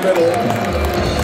número 1. Um.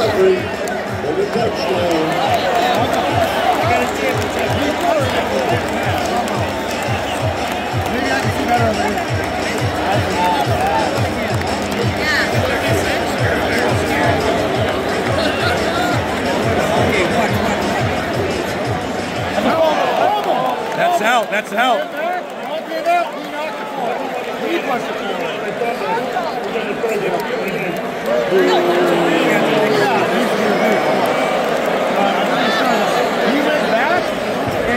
Recovery for the touchdown. Maybe I can better. That's out. That's out.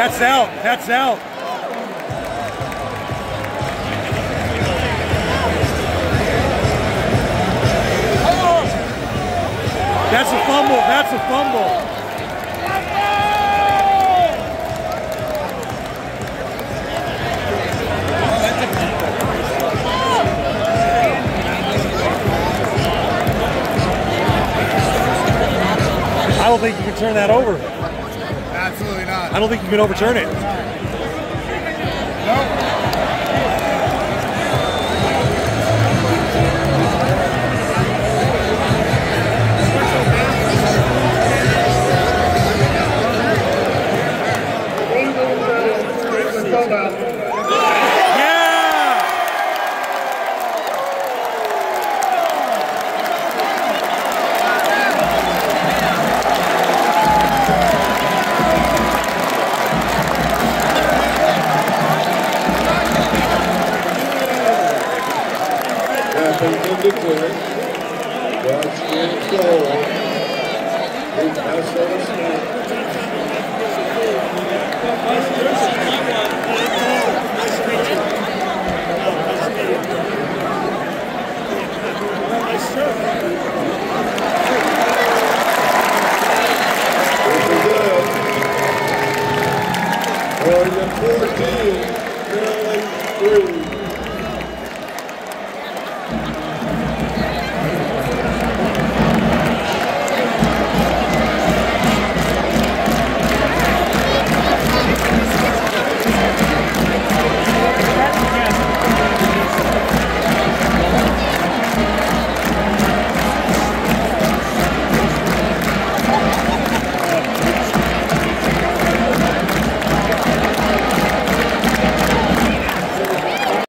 That's out. That's out. That's a fumble. That's a fumble. I don't think you can turn that over. Absolutely not. I don't think you can overturn it. Yeah! clearance. That's in goal. He passed on a snap. Oregon